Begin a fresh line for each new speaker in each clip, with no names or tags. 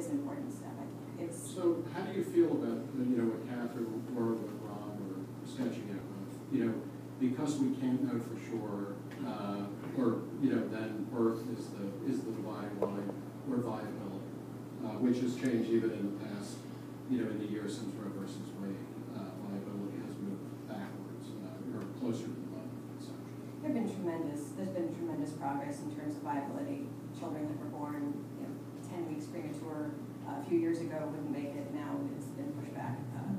is important think. It's,
So how do you feel about, you know, what Catherine or what Rob were sketching out with? You know, because we can't know for sure, uh, or, you know, then birth is the, is the dividing line, or viability, uh, which has changed even in the past, you know, in the years since Roe versus Wade, uh, viability has moved backwards, uh, or closer to the line conception.
there've been tremendous, there's been tremendous progress in terms of viability. Children that were born, premature, uh, a few years ago wouldn't make it, now it's been pushed back, uh,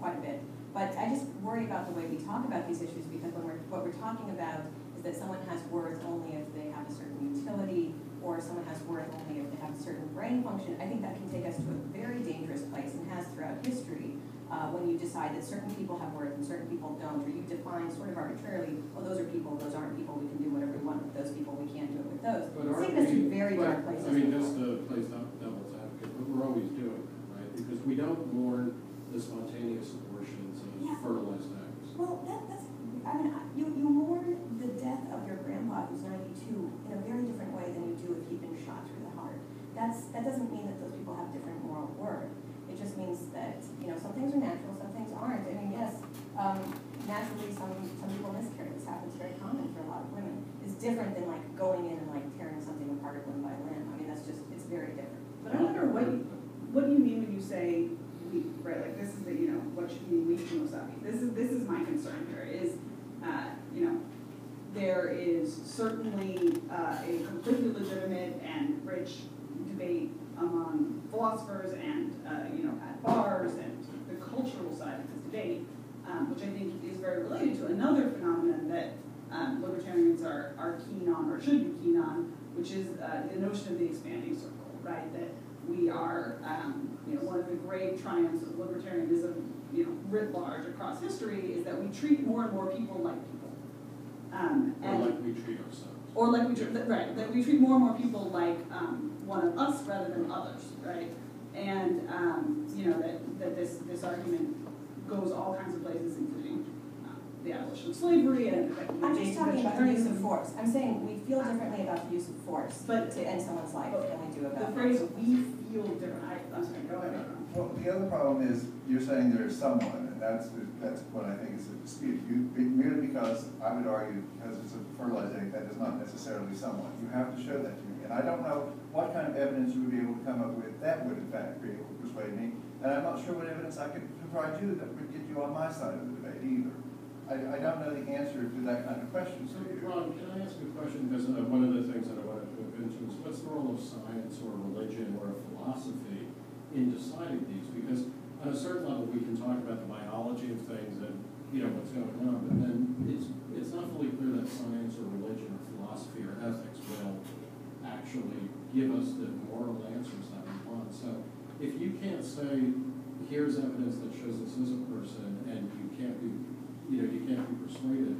quite a bit. But I just worry about the way we talk about these issues, because when we're, what we're talking about is that someone has worth only if they have a certain utility, or someone has worth only if they have a certain brain function. I think that can take us to a very dangerous place, and has throughout history, uh, when you decide that certain people have worth and certain people don't, or you define sort of arbitrarily, well, those are people, those aren't people, we can do whatever we want with those people, we can't do it with those.
But
It's taken us to very
but,
dark places.
I mean, just to play dev- devil's advocate, but we're always doing it, right? Because we don't mourn the spontaneous abortions
Yeah.
of fertilized eggs.
Well, that, that's, I mean, you, you mourn the death of your grandpa who's ninety-two in a very different way than you do if he'd been shot through the heart. That's, that doesn't mean that those people have different moral worth. It just means that, you know, some things are natural, some things aren't. I mean, yes, um, naturally, some, some people miscarry. This happens very common for a lot of women. It's different than like going in and like tearing something apart limb by limb. I mean, that's just, it's very different.
But I wonder what you, what do you mean when you say we, right, like this is the, you know, what should be weak most obvious? This is, this is my concern here is, uh, you know, there is certainly, uh, a completely legitimate and rich debate among philosophers and, uh, you know, at bars and the cultural side of this debate, um, which I think is very related to another phenomenon that, um, libertarians are, are keen on or should be keen on, which is, uh, the notion of the expanding circle, right? That we are, um, you know, one of the great triumphs of libertarianism, you know, writ large across history is that we treat more and more people like people. Um,
Or
and,
like we treat ourselves.
or like we, treat- right, that we treat more and more people like, um, one of us rather than others, right? And, um, you know, that, that this, this argument goes all kinds of places, including, the abolition of slavery and.
I'm just talking about the use of force. I'm saying we feel differently about the use of force
But-
to end someone's life than we do
The
about.
phrase "we feel different," I, I'm sorry, go ahead.
Well, the other problem is, you're saying there's someone, and that's, that's what I think is a dispute. You, merely because, I would argue, because it's a fertilized egg, that is not necessarily someone. You have to show that to me. And I don't know what kind of evidence you would be able to come up with that would in fact be able to persuade me. And I'm not sure what evidence I could provide you that would get you on my side of the debate either. I, I don't know the answer to that kind of question.
So. Ron, can I ask a question, because uh, one of the things that I wanted to move into is what's the role of science or religion or philosophy in deciding these? Because on a certain level, we can talk about the biology of things and, you know, what's going on, but then it's, it's not fully clear that science or religion or philosophy or ethics will actually give us the moral answers that we want. So if you can't say, here's evidence that shows this is a person, and you can't be, you know, you can't be persuaded,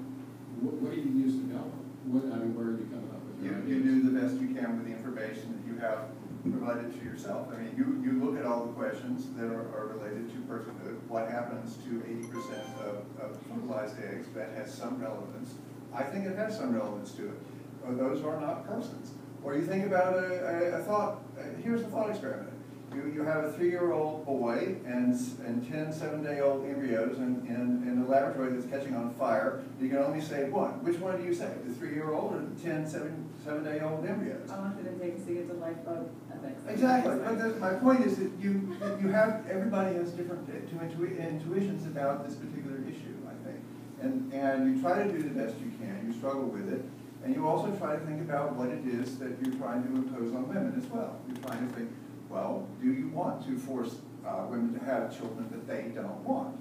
what, what do you use to go? What, I mean, where are you coming up with
You,
your
you do the best you can with the information that you have provided to yourself. I mean, you, you look at all the questions that are, are related to personhood. What happens to eighty percent of, of fertilized eggs? That has some relevance. I think it has some relevance to it. Or those are not persons. Or you think about a, a, a thought, uh, here's a thought experiment. You, you have a three-year-old boy and, and ten seven-day-old embryos in, in, in a laboratory that's catching on fire. You can only save one. Which one do you save? The three-year-old or the ten seven, seven-day-old embryos?
How long did it take to get to lifeboat ethics?
Exactly, but the, my point is that you, you have, everybody has different intu- intu- intuitions about this particular issue, I think. And, and you try to do the best you can, you struggle with it, and you also try to think about what it is that you're trying to impose on women as well. You're trying to think, well, do you want to force, uh, women to have children that they don't want?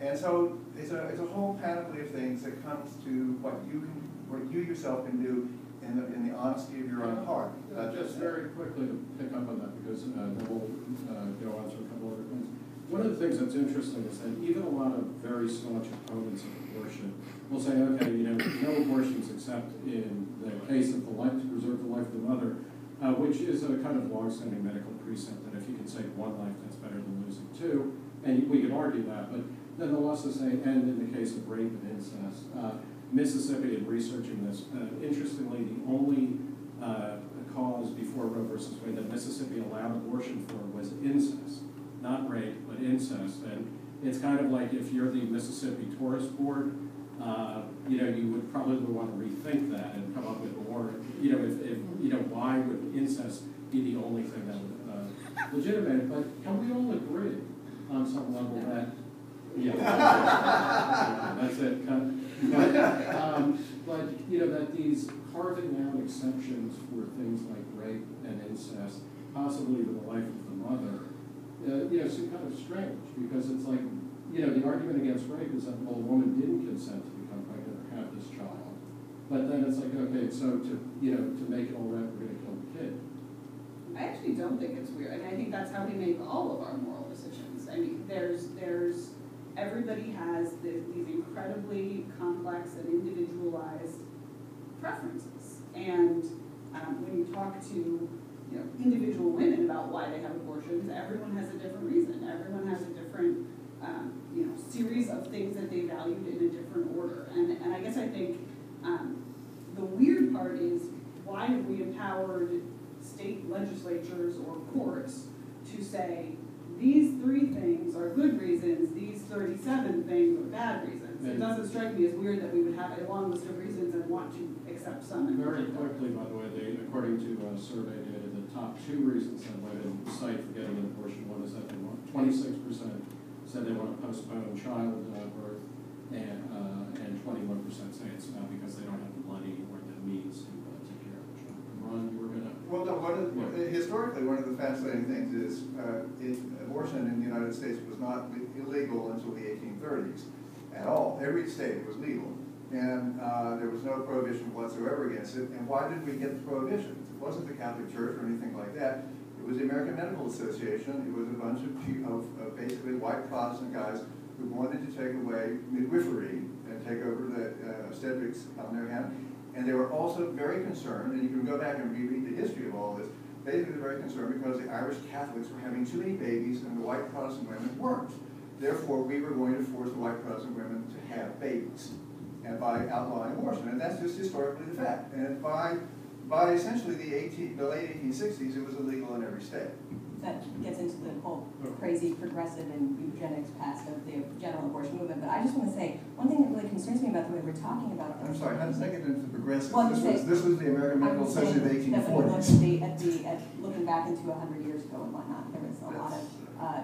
And so it's a, it's a whole panoply of things that comes to what you can, what you yourself can do in the, in the honesty of your own heart.
Uh, Just very quickly to pick up on that, because uh, then we'll uh, go on to a couple other things. One of the things that's interesting is that even a lot of very staunch opponents of abortion will say, okay, you know, no abortions except in the case of the life, to preserve the life of the mother, uh, which is a kind of longstanding medical precept that if you can save one life, that's better than losing two. And we could argue that, but then they'll also say, and in the case of rape and incest, uh, Mississippi, in researching this, uh, interestingly, the only uh, cause before Roe versus Wade that Mississippi allowed abortion for was incest, not rape, but incest. And it's kind of like if you're the Mississippi Tourist Board, uh, you know, you would probably want to rethink that and come up with more, you know, if, if, you know, why would incest be the only thing that would uh, legitimate it? But can we all agree on some level that, yeah. That's it. But, um, but, you know, that these carving out exceptions for things like rape and incest, possibly the life of the mother, uh, you know, seem kind of strange, because it's like, you know, the argument against rape is that, well, the woman didn't consent to become pregnant or have this child. But then it's like, okay, so to, you know, to make it all right, we're gonna kill the kid.
I actually don't think it's weird, and I think that's how we make all of our moral decisions. I mean, there's, there's, everybody has the- these incredibly complex and individualized preferences. And, um, when you talk to, you know, individual women about why they have abortions, everyone has a different reason. Everyone has a different, um, you know, series of things that they valued in a different order. And, and I guess I think, um, the weird part is, why have we empowered state legislatures or courts to say, these three things are good reasons, these thirty-seven things are bad reasons? It doesn't strike me as weird that we would have a long list of reasons and want to accept some
Very quickly, by the way, they, according to a survey data, the top two reasons that women cite for getting an abortion, one is that they want, twenty-six percent said they want to postpone child uh, birth, and, uh, and twenty-one percent say it's not because they don't have the money or the means to, uh, take care of the child. Ron, you were gonna,
Well, no, one of, historically, one of the fascinating things is, uh, it, abortion in the United States was not illegal until the eighteen thirties at all. Every state was legal, and, uh, there was no prohibition whatsoever against it. And why did we get the prohibitions? It wasn't the Catholic Church or anything like that. It was the American Medical Association. It was a bunch of, of, of basically white Protestant guys who wanted to take away midwifery and take over the uh, obstetrics on their hand. And they were also very concerned, and you can go back and reread the history of all this, basically they're very concerned because the Irish Catholics were having too many babies and the white Protestant women weren't. Therefore, we were going to force the white Protestant women to have babies, and by outlawing abortion, and that's just historically the fact. And by, by essentially the eighteen, the late eighteen sixties, it was illegal in every state.
That gets into the whole crazy progressive and eugenics past of the general abortion movement, but I just wanna say, one thing that really concerns me about the way we're talking about.
I'm sorry, how does that get into the progressive?
Well, I'm
This was, this was the American Medical
saying
Association of the eighteen
that when you look
forties.
at the, at the, at looking back into a hundred years ago and whatnot, there was a lot of, uh,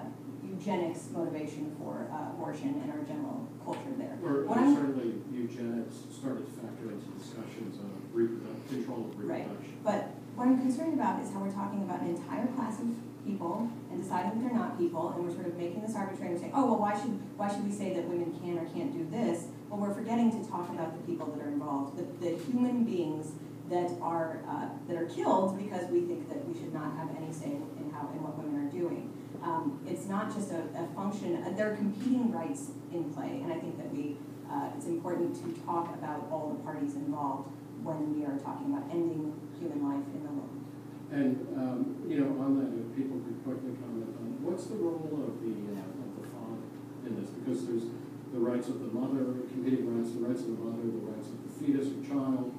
eugenics motivation for, uh, abortion and our general culture there.
or
I'm-
certainly eugenics started to factor into discussions of reproduction, control of
Right.
reproduction.
But what I'm concerned about is how we're talking about an entire class of people and deciding that they're not people, and we're sort of making this arbitrary and saying, oh, well, why should, why should we say that women can or can't do this? Well, we're forgetting to talk about the people that are involved, the, the human beings that are, uh, that are killed because we think that we should not have any say in how, in what women are doing. Um, not just a, a function, uh, there are competing rights in play, and I think that we, uh, it's important to talk about all the parties involved when we are talking about ending human life in the womb.
And, um, you know, on that, if people could quickly comment on, what's the role of the, uh, of the father in this? Because there's the rights of the mother, competing rights, the rights of the mother, the rights of the fetus or child,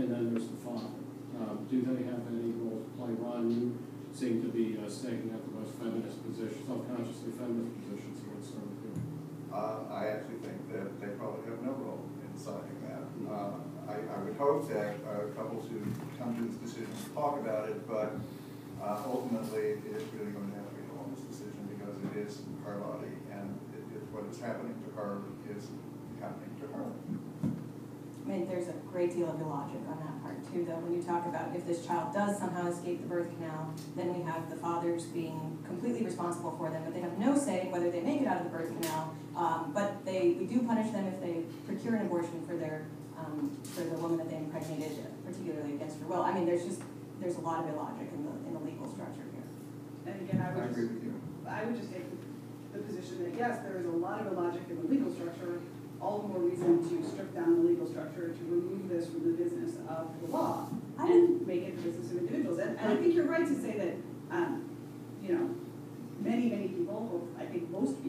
and then there's the father. Um, do they have any role to play? Ron, you seem to be uh, staking out the most feminist position, self-consciously feminist position, so let's start with you.
Uh, I actually think that they probably have no role in deciding that. Uh, I, I would hope that uh, couples who come to this decision talk about it, but uh, ultimately, it is really going to have to be a woman's decision because it is her body and it, it, what is happening to her is happening to her.
I mean, there's a great deal of illogic on that part too, though, when you talk about if this child does somehow escape the birth canal, then we have the fathers being completely responsible for them, but they have no say whether they make it out of the birth canal. Um, but they, we do punish them if they procure an abortion for their, um, for the woman that they impregnated, particularly against her will. I mean, there's just, there's a lot of illogic in the, in the legal structure here.
And again, I
I
would
agree
just,
with you.
I would just take the position that, yes, there is a lot of illogic in the legal structure, all the more reason to strip down the legal structure, to remove this from the business of the law,
I
and make it the business of individuals. And, and I think you're right to say that, um, you know, many, many people, I think most